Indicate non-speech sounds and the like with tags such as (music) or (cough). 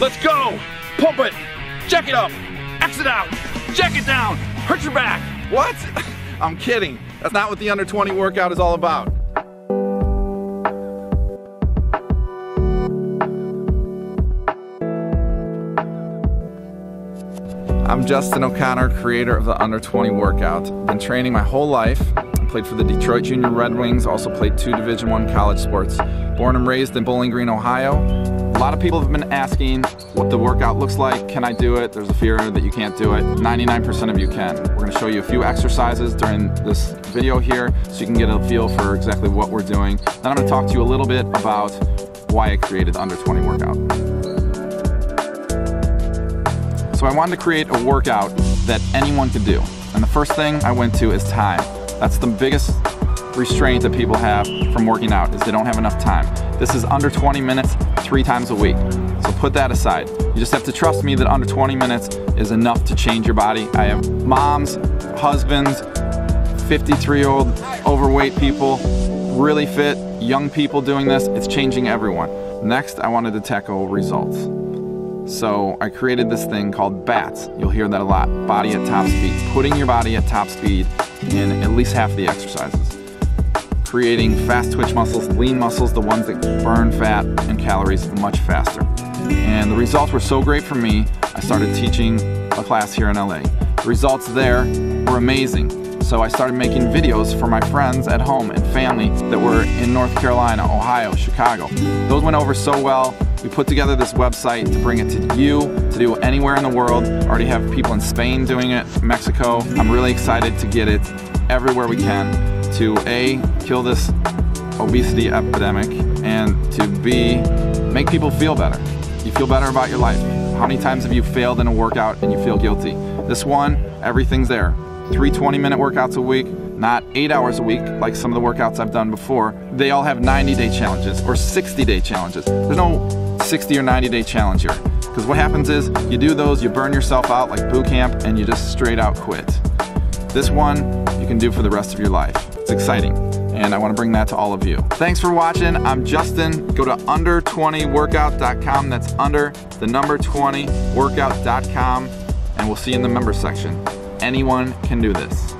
Let's go. Pump it. Jack it up. Exit out. Jack it down. Hurt your back. What? (laughs) I'm kidding. That's not what the under 20 workout is all about. I'm Justin O'Connor, creator of the Under 20 workout. Been training my whole life. Played for the Detroit Junior Red Wings, also played two Division One college sports. Born and raised in Bowling Green, Ohio. A lot of people have been asking what the workout looks like. Can I do it? There's a fear that you can't do it. 99% of you can. We're gonna show you a few exercises during this video here so you can get a feel for exactly what we're doing. Then I'm gonna talk to you a little bit about why I created Under 20 workout. So I wanted to create a workout that anyone could do. And the first thing I went to is time. That's the biggest restraint that people have from working out is they don't have enough time. This is under 20 minutes, three times a week. So put that aside. You just have to trust me that under 20 minutes is enough to change your body. I have moms, husbands, 53 year old overweight people, really fit, young people doing this. It's changing everyone. Next, I wanted to tackle results. So I created this thing called BATS. You'll hear that a lot. Body at top speed. Putting your body at top speed in at least half the exercises. Creating fast twitch muscles, lean muscles, the ones that burn fat and calories much faster. And the results were so great for me, I started teaching a class here in LA. The results there were amazing. So I started making videos for my friends at home and family that were in North Carolina, Ohio, Chicago. Those went over so well. We put together this website to bring it to you, to do anywhere in the world. Already have people in Spain doing it, Mexico. I'm really excited to get it everywhere we can to A, kill this obesity epidemic, and to B, make people feel better. You feel better about your life. How many times have you failed in a workout and you feel guilty? This one, everything's there three 20 minute workouts a week, not eight hours a week like some of the workouts I've done before. They all have 90 day challenges or 60 day challenges. There's no 60 or 90 day challenge here. Because what happens is you do those, you burn yourself out like boot camp, and you just straight out quit. This one you can do for the rest of your life. It's exciting. And I want to bring that to all of you. Thanks for watching. I'm Justin. Go to under20workout.com. That's under the number 20workout.com. And we'll see you in the member section. Anyone can do this.